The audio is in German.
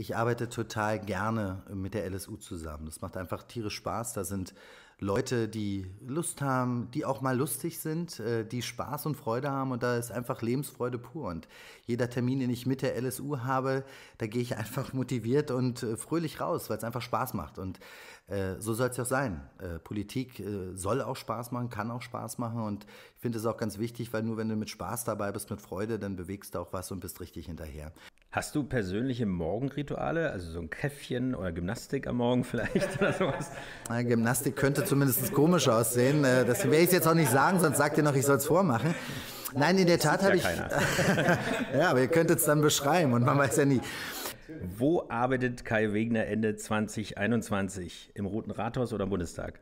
Ich arbeite total gerne mit der LSU zusammen. Das macht einfach tierisch Spaß. Da sind Leute, die Lust haben, die auch mal lustig sind, äh, die Spaß und Freude haben und da ist einfach Lebensfreude pur. Und jeder Termin, den ich mit der LSU habe, da gehe ich einfach motiviert und äh, fröhlich raus, weil es einfach Spaß macht. Und äh, so soll es ja auch sein. Politik soll auch Spaß machen, kann auch Spaß machen und ich finde es auch ganz wichtig, weil nur wenn du mit Spaß dabei bist, mit Freude, dann bewegst du auch was und bist richtig hinterher. Hast du persönliche Morgenrituale, also so ein Käffchen oder Gymnastik am Morgen vielleicht oder sowas? Na, Gymnastik könnte zumindest komisch aussehen. Äh, das werde ich jetzt auch nicht sagen, sonst sagt ihr noch, ich soll es vormachen. Nein, in der Tat habe ja ich. ja, aber ihr könnt es dann beschreiben und man weiß ja nie. Wo arbeitet Kai Wegner Ende 2021? Im Roten Rathaus oder im Bundestag?